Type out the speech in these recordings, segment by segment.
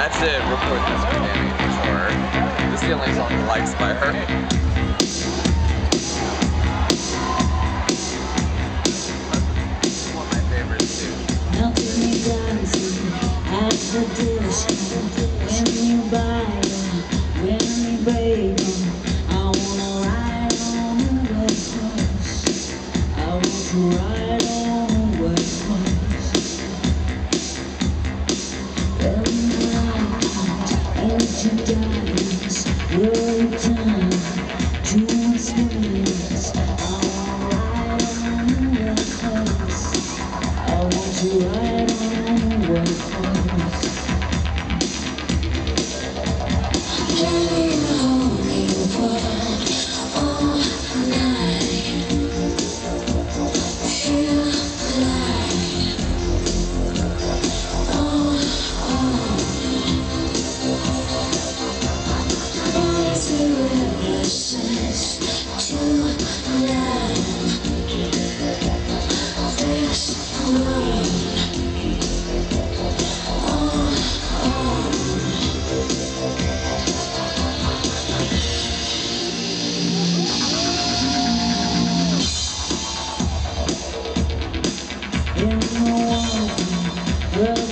I have to record this beginning for sure. This is the only song he likes by her. Help me dance at the dish.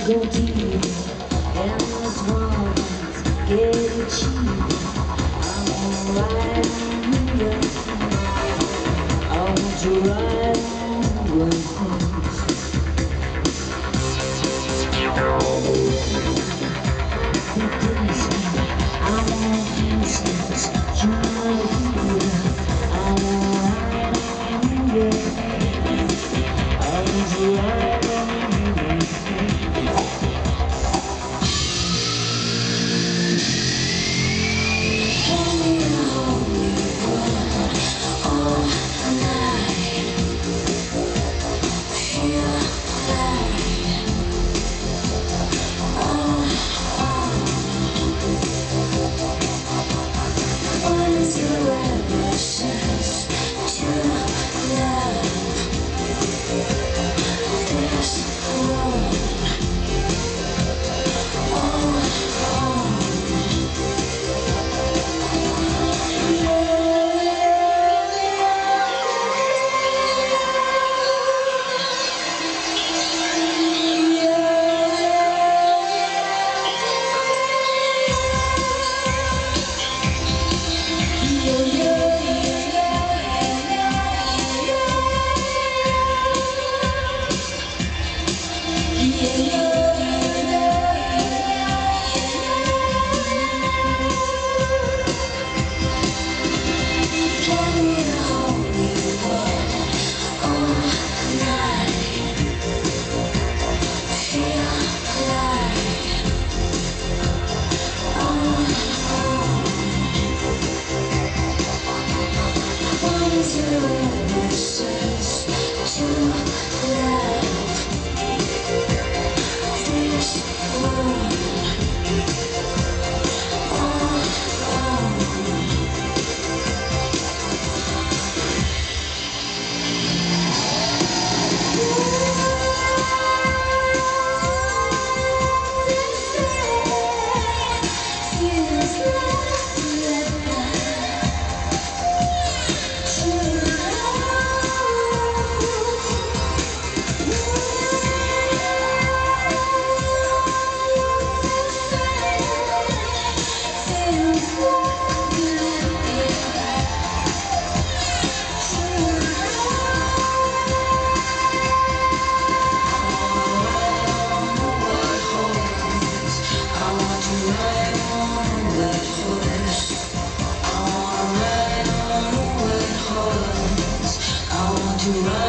go to 주라